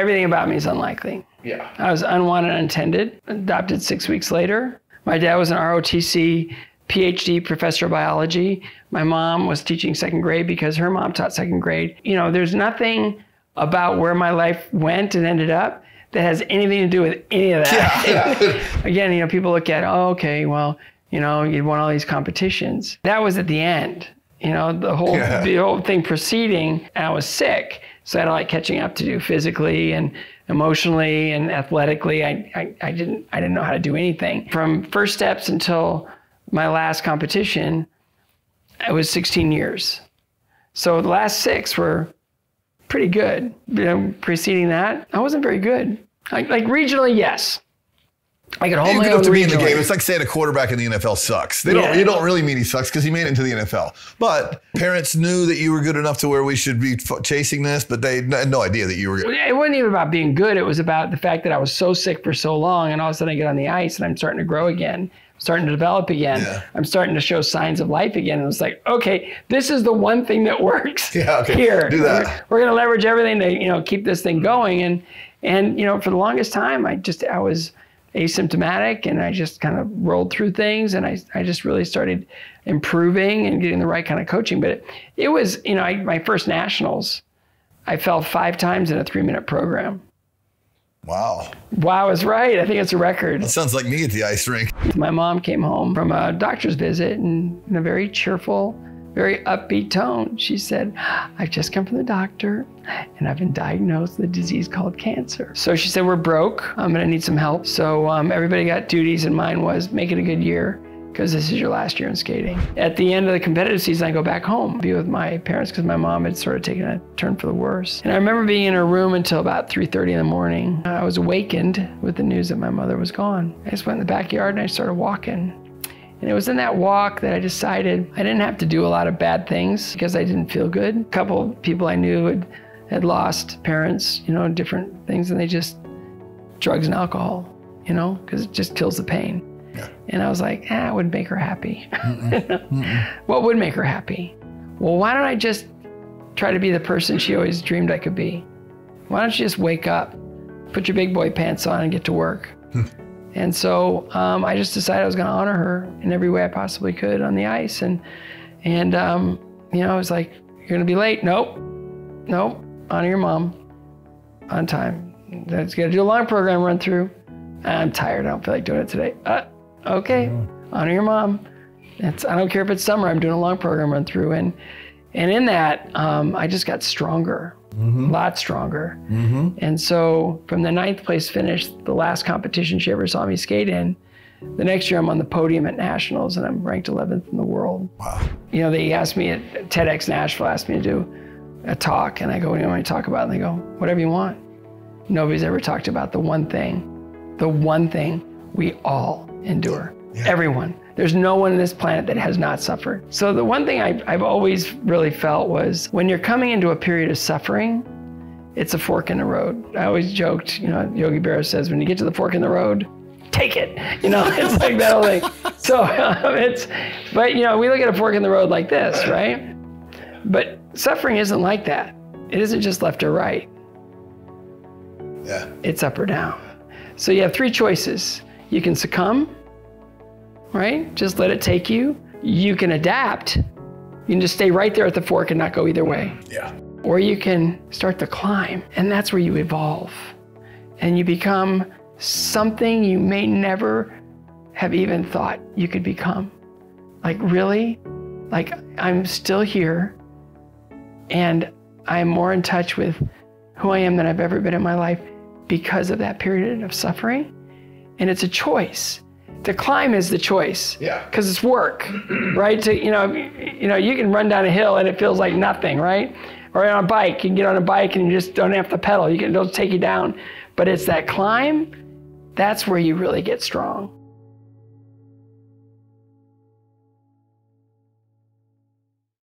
everything about me is unlikely. Yeah. I was unwanted, untended, adopted six weeks later. My dad was an ROTC PhD professor of biology. My mom was teaching second grade because her mom taught second grade. You know, there's nothing about where my life went and ended up that has anything to do with any of that. Yeah. Again, you know, people look at, oh, okay, well, you know, you won all these competitions. That was at the end. You know, the whole Yeah. the whole thing proceeding, and I was sick, lot catching up to do physically and emotionally and athletically. I, I, I didn't I didn't know how to do anything from first steps until my last competition. It was 16 years, so the last six were pretty good. You know, preceding that, I wasn't very good. Like, like regionally, yes. I could hold You my good own enough to be in the game. It's like saying a quarterback in the NFL sucks. They don't. Yeah. You don't really mean he sucks because he made it into the NFL. But parents knew that you were good enough to where we should be f- chasing this, but they had no idea that you were good. it wasn't even about being good. It was about the fact that I was so sick for so long, and all of a sudden I get on the ice and I'm starting to grow again, starting to develop again. Yeah. I'm starting to show signs of life again. And it's like, okay, this is the one thing that works Yeah, okay. here. Do that. We're, we're going to leverage everything to you know keep this thing going. And and you know for the longest time I just I was asymptomatic and I just kind of rolled through things and I, I just really started improving and getting the right kind of coaching. But it, it was, you know, I, my first nationals, I fell five times in a three minute program. Wow. Wow is right. I think it's a record. That sounds like me at the ice rink. My mom came home from a doctor's visit and in a very cheerful, very upbeat tone, she said, I've just come from the doctor and I've been diagnosed with a disease called cancer. So she said, We're broke. I'm going to need some help. So um, everybody got duties, and mine was make it a good year because this is your last year in skating. At the end of the competitive season, I go back home, be with my parents because my mom had sort of taken a turn for the worse. And I remember being in her room until about 3:30 in the morning. I was awakened with the news that my mother was gone. I just went in the backyard and I started walking. And it was in that walk that I decided I didn't have to do a lot of bad things because I didn't feel good. A couple of people I knew had, had lost parents, you know, different things, and they just drugs and alcohol, you know, because it just kills the pain. And I was like, ah, it would make her happy. what would make her happy? Well, why don't I just try to be the person she always dreamed I could be? Why don't you just wake up, put your big boy pants on, and get to work? And so um, I just decided I was going to honor her in every way I possibly could on the ice. And, and um, you know, I was like, you're going to be late? Nope. Nope. Honor your mom on time. That's got to do a long program run through. I'm tired. I don't feel like doing it today. Uh, okay. Honor your mom. It's, I don't care if it's summer. I'm doing a long program run through. And, and in that, um, I just got stronger, a lot stronger. And so from the ninth place finish, the last competition she ever saw me skate in, the next year I'm on the podium at nationals and I'm ranked 11th in the world. Wow. You know, they asked me at TEDx Nashville, asked me to do a talk, and I go, what do you want me to talk about? And they go, whatever you want. Nobody's ever talked about the one thing, the one thing we all endure. Everyone. There's no one on this planet that has not suffered. So the one thing I've, I've always really felt was when you're coming into a period of suffering, it's a fork in the road. I always joked, you know, Yogi Berra says, when you get to the fork in the road, take it. You know, it's like that whole thing. So um, it's, but you know, we look at a fork in the road like this, right? But suffering isn't like that. It isn't just left or right. Yeah. It's up or down. So you have three choices. You can succumb, right? Just let it take you. You can adapt. You can just stay right there at the fork and not go either way. Yeah. Or you can start to climb, and that's where you evolve. And you become something you may never have even thought you could become. Like, really? Like, I'm still here, and I'm more in touch with who I am than I've ever been in my life because of that period of suffering. And it's a choice. To climb is the choice. Yeah. Because it's work, right? To you know, you know, you can run down a hill and it feels like nothing, right? Or on a bike, you can get on a bike and you just don't have to pedal. You can it'll take you down. But it's that climb, that's where you really get strong.